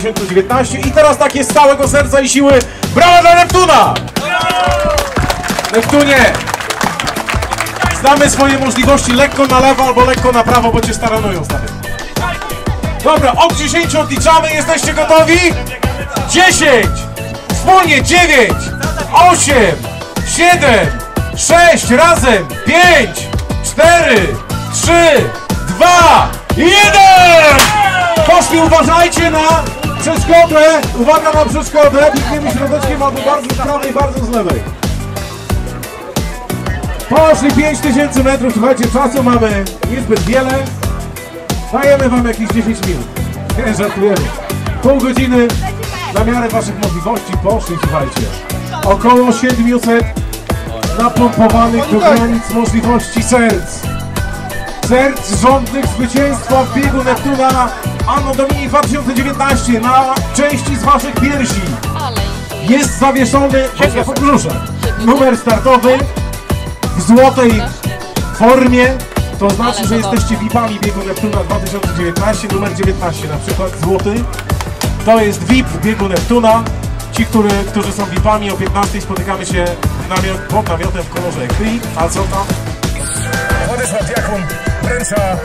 2019 i teraz takie z całego serca i siły brawa dla Neptuna! Neptunie! Znamy swoje możliwości lekko na lewo albo lekko na prawo, bo cię staranują stary. Dobra, od 10 odliczamy, jesteście gotowi? 10! Wspólnie 9, 8, 7, 6, razem 5, 4, 3, 2, 1! Poszli, uważajcie na przeszkodę! Uwaga na przeszkodę! Biegniemy środeczkiem albo bardzo z prawej, bardzo z lewej. Poszli 5000 metrów, słuchajcie, czasu mamy niezbyt wiele. Dajemy wam jakieś 10 minut. Nie, żartujemy. Pół godziny na miarę waszych możliwości poszli, słuchajcie. Około 700 napompowanych do granic możliwości serc. Serc żądnych zwycięstwa w biegu Neptuna Anno Domini 2019 na części z waszych piersi. Jest zawieszony, ja poproszę, numer startowy w złotej formie. To znaczy, że jesteście VIP-ami biegu Neptuna 2019, numer 19 na przykład, złoty. To jest VIP w biegu Neptuna. Ci, który, którzy są VIP-ami o 15 spotykamy się namiot, pod namiotem w kolorze krwi. A co tam? Władysław Jakun wręcza